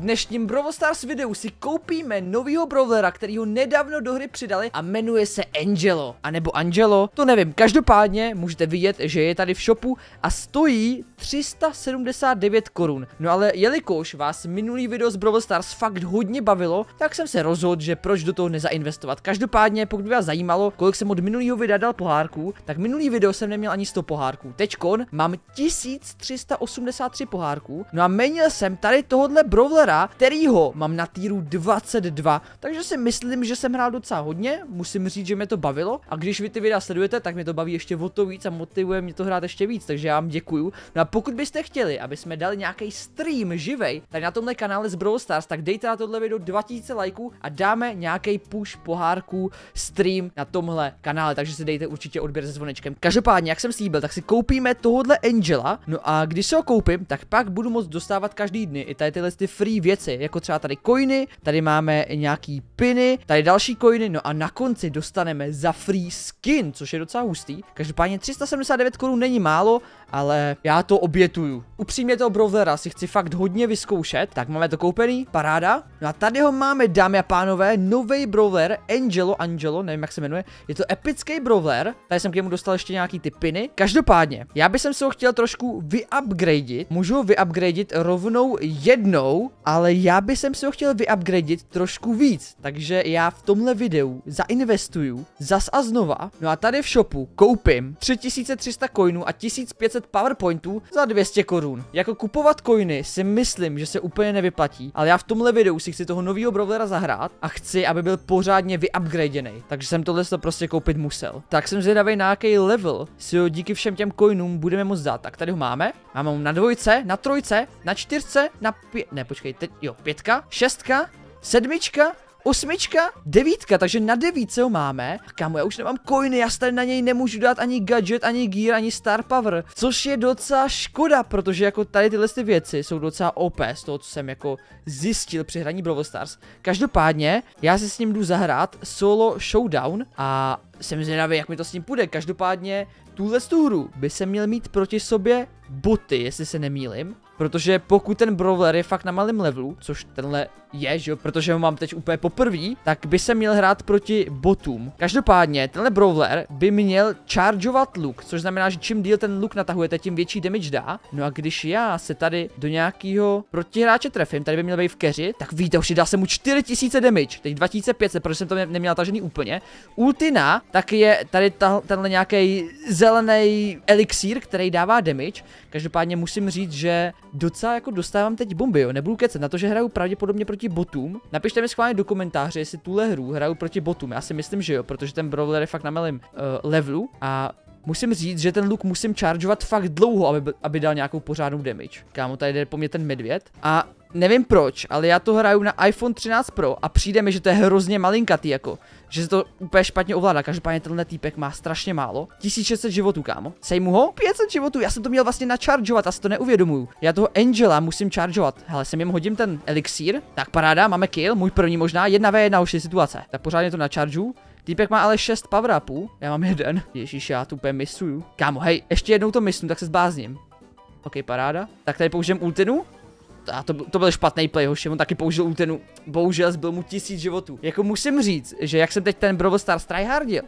Dnešním Brawl Stars videu si koupíme novýho brawlera, který ho nedávno do hry přidali a jmenuje se Angelo. A nebo Angelo, to nevím. Každopádně můžete vidět, že je tady v shopu a stojí 379 korun. No ale jelikož vás minulý video z Brawl Stars fakt hodně bavilo, tak jsem se rozhodl, že proč do toho nezainvestovat. Každopádně, pokud by vás zajímalo, kolik jsem od minulého videa dal pohárků, tak minulý video jsem neměl ani 100 pohárků. Teďkon mám 1383 pohárků. No a měnil jsem tady tohohle brawlera, kterýho mám na týru 22. Takže si myslím, že jsem hrál docela hodně, musím říct, že mě to bavilo. A když vy ty videa sledujete, tak mě to baví ještě o to víc a motivuje mě to hrát ještě víc, takže já vám děkuju. No a pokud byste chtěli, aby jsme dali nějaký stream živej, tak na tomhle kanále z Brawl Stars, tak dejte na tohle video 2000 lajků a dáme nějaký push pohárků stream na tomhle kanále, takže si dejte určitě odběr se zvonečkem. Každopádně, jak jsem slíbil, tak si koupíme tohohle Angela, no a když se ho koupím, tak pak budu moct dostávat každý dny i tady tyhle ty free věci, jako třeba tady coiny, tady máme nějaký piny, tady další coiny, no a na konci dostaneme za free skin, což je docela hustý. Každopádně 379 korun není málo, ale já to obětuju. Upřímně toho Brawlera si chci fakt hodně vyzkoušet, tak máme to koupený, paráda. No a tady ho máme, dámy a pánové, nový Brawler, Angelo, Angelo, nevím jak se jmenuje, je to epický Brawler, tady jsem k němu dostal ještě nějaký ty piny. Každopádně, já bych se ho chtěl trošku vyupgradit, můžu ho vyupgradit rovnou jednou, ale já bych si ho chtěl vyupgradit trošku víc, takže já v tomhle videu zainvestuju zas a znova, no a tady v shopu koupím 3300 coinů a 1500 10 powerpointů za 200 korun. Jako kupovat coiny si myslím, že se úplně nevyplatí, ale já v tomhle videu si chci toho nového brawlera zahrát a chci, aby byl pořádně vyupgradený. Takže jsem tohle to prostě koupit musel. Tak jsem zvědavý na jaký level si ho díky všem těm coinům budeme moct dát. Tak tady ho máme. Máme ho na dvojce, na trojce, na čtyřce, na pě... Ne, počkej, teď, jo, pětka, šestka, sedmička, Osmička, devítka, takže na devítce ho máme. Kámo, já už nemám coiny, já tady na něj nemůžu dát ani gadget, ani gear, ani star power. Což je docela škoda, protože jako tady tyhle ty věci jsou docela OP z toho, co jsem jako zjistil při hraní Brawl Stars. Každopádně, já si s ním jdu zahrát solo showdown a jsem zvědavý, jak mi to s ním půjde. Každopádně, tuhle tu hru by se měl mít proti sobě boty, jestli se nemýlim. Protože pokud ten brawler je fakt na malém levelu, což tenhle je, že jo, protože ho mám teď úplně poprvé, tak by se měl hrát proti botům. Každopádně, tenhle brawler by měl chargeovat luk, což znamená, že čím díl ten luk natahujete, tím větší damage dá. No a když já se tady do nějakého protihráče trefím, tady by měl být v keři, tak víte, už dá se mu 4000 damage, teď 2500, protože jsem to neměl tažený úplně. Ultina, tak je tady ta, tenhle nějaký zelený elixír, který dává damage. Každopádně musím říct, že docela jako dostávám teď bomby, jo. Nebudu kecet na to, že hraju pravděpodobně proti botům. Napište mi schválně do komentáře, jestli tuhle hru hraju proti botům. Já si myslím, že jo, protože ten brawler je fakt na malém uh, levelu a Musím říct, že ten luk musím chargeovat fakt dlouho, aby, aby dal nějakou pořádnou damage. Kámo, tady jde po mě ten medvěd. A nevím proč, ale já to hraju na iPhone 13 Pro a přijde mi, že to je hrozně malinkatý jako že se to úplně špatně ovládá. Každopádně tenhle týpek má strašně málo. 1600 životů, kámo. Sejmu ho? 500 životů. Já jsem to měl vlastně načaržovat, a si to neuvědomuju. Já toho Angela musím čaržovat. Hele, sem jim hodím ten elixír. Tak paráda, máme kill, můj první možná. Jedna v jedna už je situace. Tak pořádně to načaržu. Týpek má ale 6 power upů, já mám jeden. Ježíš, já tu úplně misuju. Kámo, hej, ještě jednou to mysnu, tak se zbázním. OK, paráda. Tak tady použijem ultinu a to, to byl špatný play, hoši, on taky použil ultenu. Bohužel zbyl mu tisíc životů. Jako musím říct, že jak jsem teď ten Brawl Stars tryhardil,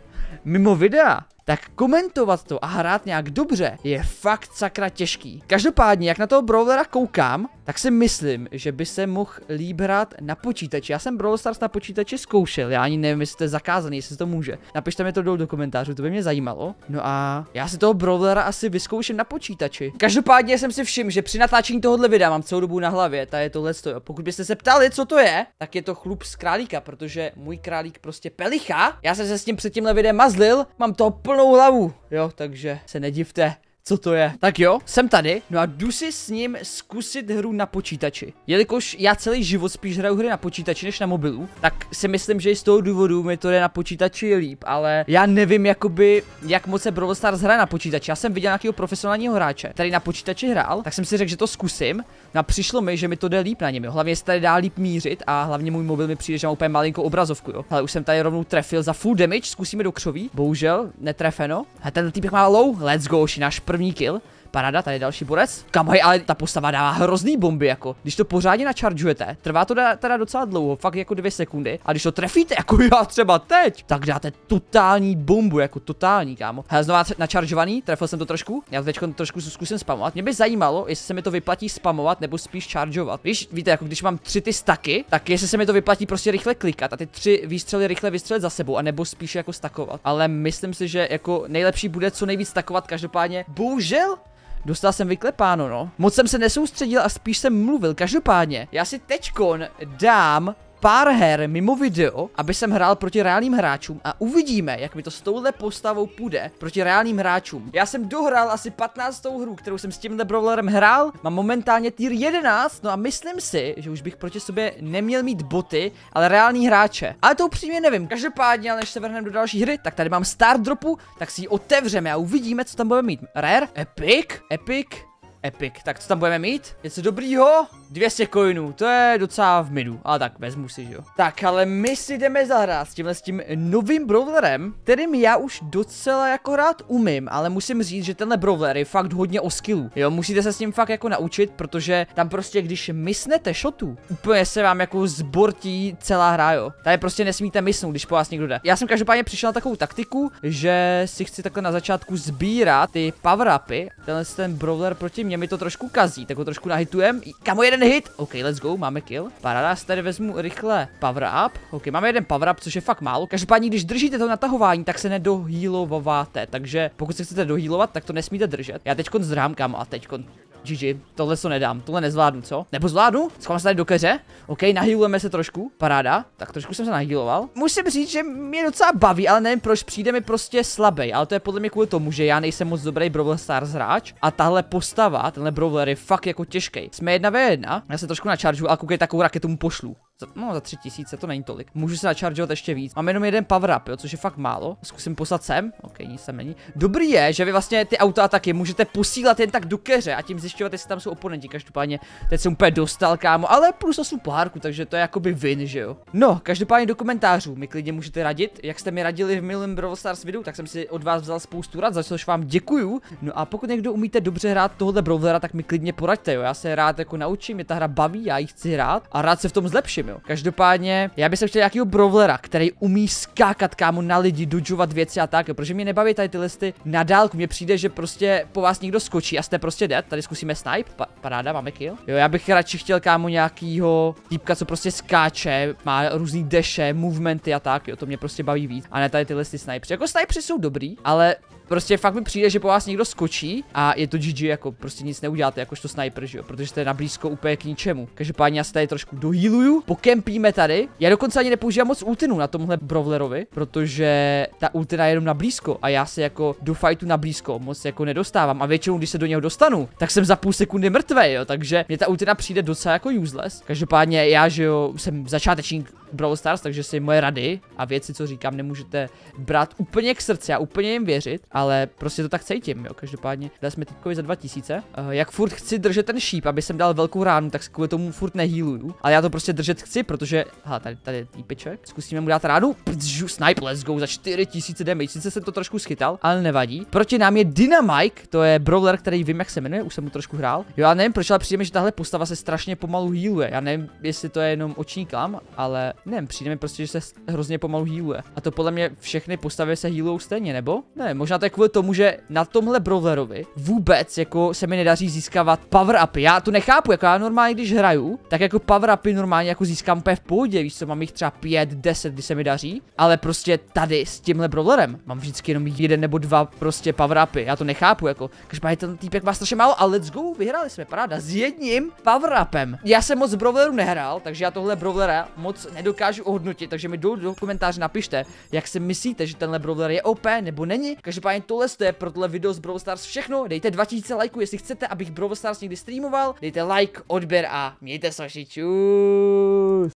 mimo videa, tak komentovat to a hrát nějak dobře je fakt sakra těžký. Každopádně, jak na toho Brawlera koukám, tak si myslím, že by se mohl líb hrát na počítači. Já jsem Brawl Stars na počítači zkoušel, já ani nevím, jestli to je zakázaný, jestli to může. Napište mi to dolů do komentářů, to by mě zajímalo. No a já si toho Brawlera asi vyzkouším na počítači. Každopádně jsem si všiml, že při natáčení tohohle videa mám celou dobu na hlavě, ta je tohle stojí. Pokud byste se ptali, co to je, tak je to chlup z králíka, protože můj králík prostě pelicha. Já jsem se s tím před tímhle videem mazlil, mám to plnou hlavu, jo, takže se nedivte co to je. Tak jo, jsem tady, no a jdu si s ním zkusit hru na počítači. Jelikož já celý život spíš hraju hry na počítači než na mobilu, tak si myslím, že i z toho důvodu mi to je na počítači líp, ale já nevím jakoby, jak moc se Brawl Stars hraje na počítači. Já jsem viděl nějakého profesionálního hráče, který na počítači hrál, tak jsem si řekl, že to zkusím. No přišlo mi, že mi to jde líp na něm, jo. Hlavně se tady dá líp mířit a hlavně můj mobil mi přijde, že má úplně malinkou obrazovku, jo. Ale už jsem tady rovnou trefil za full damage, zkusíme do křoví. Bohužel netrefeno. A ten týpek má low, let's go, náš první kill. Paráda, tady je další borec. Kam hej, ale ta postava dává hrozný bomby, jako. Když to pořádně načaržujete, trvá to da, teda docela dlouho, fakt jako dvě sekundy. A když to trefíte, jako já třeba teď, tak dáte totální bombu, jako totální, kámo. Hele, znova načaržovaný, trefil jsem to trošku. Já to teď trošku zkusím spamovat. Mě by zajímalo, jestli se mi to vyplatí spamovat nebo spíš chargeovat. Víš, víte, jako když mám tři ty staky, tak jestli se mi to vyplatí prostě rychle klikat a ty tři výstřely rychle vystřelit za sebou, a nebo spíš jako stakovat. Ale myslím si, že jako nejlepší bude co nejvíc stakovat, každopádně. Bohužel Dostal jsem vyklepáno, no. Moc jsem se nesoustředil a spíš jsem mluvil. Každopádně, já si teďkon dám pár her mimo video, aby jsem hrál proti reálným hráčům a uvidíme, jak mi to s touhle postavou půjde proti reálným hráčům. Já jsem dohrál asi 15. hru, kterou jsem s tímhle brawlerem hrál, mám momentálně tier 11, no a myslím si, že už bych proti sobě neměl mít boty, ale reální hráče. Ale to upřímně nevím. Každopádně, ale než se vrhneme do další hry, tak tady mám start dropu, tak si ji otevřeme a uvidíme, co tam budeme mít. Rare, epic, epic, Epic. Tak co tam budeme mít? Něco dobrýho? 200 coinů, to je docela v midu, ale tak vezmu si, že jo. Tak, ale my si jdeme zahrát s tímhle s tím novým brawlerem, kterým já už docela jako hrát umím, ale musím říct, že tenhle brawler je fakt hodně o skillu. Jo, musíte se s ním fakt jako naučit, protože tam prostě, když mysnete shotu, úplně se vám jako zbortí celá hra, jo. Tady prostě nesmíte mysnout, když po vás někdo jde. Já jsem každopádně přišel na takovou taktiku, že si chci takhle na začátku sbírat ty power upy. Tenhle ten brawler proti mě mi to trošku kazí, tak ho trošku nahitujem. Kamo jeden hit. OK, let's go, máme kill. Paráda, tady vezmu rychle power up. OK, máme jeden power up, což je fakt málo. Každopádně, když držíte to natahování, tak se nedohýlováte. Takže pokud se chcete dohýlovat, tak to nesmíte držet. Já teď zdrám kam a teď GG, tohle to nedám, tohle nezvládnu, co? Nebo zvládnu? Schovám se tady do keře. OK, nahýlujeme se trošku, paráda. Tak trošku jsem se nahýloval. Musím říct, že mě docela baví, ale nevím proč, přijde mi prostě slabý, ale to je podle mě kvůli tomu, že já nejsem moc dobrý Brawl Stars hráč a tahle postava, tenhle Brawler je fakt jako těžký. Jsme jedna ve jedna, já se trošku načaržu a koukej, takovou raketu mu pošlu. No, za tři tisíce, to není tolik. Můžu se načaržovat ještě víc. Mám jenom jeden power up, jo, což je fakt málo. Zkusím poslat sem. OK, nic tam není. Dobrý je, že vy vlastně ty autoataky můžete posílat jen tak do keře a tím zjišťovat, jestli tam jsou oponenti. Každopádně teď jsem úplně dostal, kámo, ale plus 8 pohárku, takže to je jakoby win, že jo. No, každopádně do komentářů mi klidně můžete radit, jak jste mi radili v minulém Brawl Stars videu, tak jsem si od vás vzal spoustu rad, za což vám děkuju. No a pokud někdo umíte dobře hrát tohohle brawlera, tak mi klidně poraďte, jo. Já se rád jako naučím, mě ta hra baví, já ji chci hrát a rád se v tom zlepším, jo. Každopádně, já bych se chtěl nějakého brawlera, který umí skákat kámo na lidi, dodžovat věci a tak, jo, protože mě nebaví tady ty listy na dálku. Mně přijde, že prostě po vás někdo skočí a jste prostě dead. Tady zkusíme snipe. Pa paráda, máme kill. Jo, já bych radši chtěl kámo nějakýho týpka, co prostě skáče, má různý deše, movementy a tak, jo, to mě prostě baví víc. A ne tady ty listy snipers. Jako snipers jsou dobrý, ale Prostě fakt mi přijde, že po vás někdo skočí a je to GG, jako prostě nic neuděláte, jakožto sniper, že jo, protože jste na blízko úplně k ničemu. Každopádně já se tady trošku dohýluju, pokempíme tady. Já dokonce ani nepoužívám moc ultinu na tomhle brawlerovi, protože ta ultina je jenom na blízko a já se jako do fightu na blízko moc jako nedostávám a většinou, když se do něho dostanu, tak jsem za půl sekundy mrtvý, jo, takže mě ta ultina přijde docela jako useless. Každopádně já, že jo, jsem začátečník Brawl Stars, takže si moje rady a věci, co říkám, nemůžete brát úplně k srdci a úplně jim věřit, ale prostě to tak cítím, jo. Každopádně dali jsme typkovi za 2000. Uh, jak furt chci držet ten šíp, aby jsem dal velkou ránu, tak kvůli tomu furt nehýluju. Ale já to prostě držet chci, protože, ha, tady, tady je týpeček. Zkusíme mu dát ránu. Pdzžu, snipe, let's go, za 4000 damage. Sice jsem to trošku schytal, ale nevadí. Proti nám je Dynamike, to je brawler, který vím, jak se jmenuje, už jsem mu trošku hrál. Jo, já nevím, proč, ale přijde mi, že tahle postava se strašně pomalu healuje. Já nevím, jestli to je jenom oční klam, ale nevím, přijde mi prostě, že se hrozně pomalu healuje. A to podle mě všechny postavy se healují stejně, nebo? Ne, možná to je kvůli tomu, že na tomhle brawlerovi vůbec jako se mi nedaří získávat power upy. Já to nechápu, jako já normálně, když hraju, tak jako power upy normálně jako získám úplně v pohodě, víš co, mám jich třeba 5, 10, když se mi daří, ale prostě tady s tímhle brawlerem mám vždycky jenom jeden nebo dva prostě power upy. Já to nechápu, jako, každopádně ten týpek má strašně málo, ale let's go, vyhráli jsme, paráda, s jedním power upem. Já jsem moc brawleru nehrál, takže já tohle brawlera moc nedokážu ohodnotit, takže mi do, do komentáře napište, jak si myslíte, že tenhle brawler je OP nebo není. Každopádně tohle je pro tohle video z Brawl Stars všechno. Dejte 2000 lajků, jestli chcete, abych Brawl Stars někdy streamoval. Dejte like, odběr a mějte se, čus.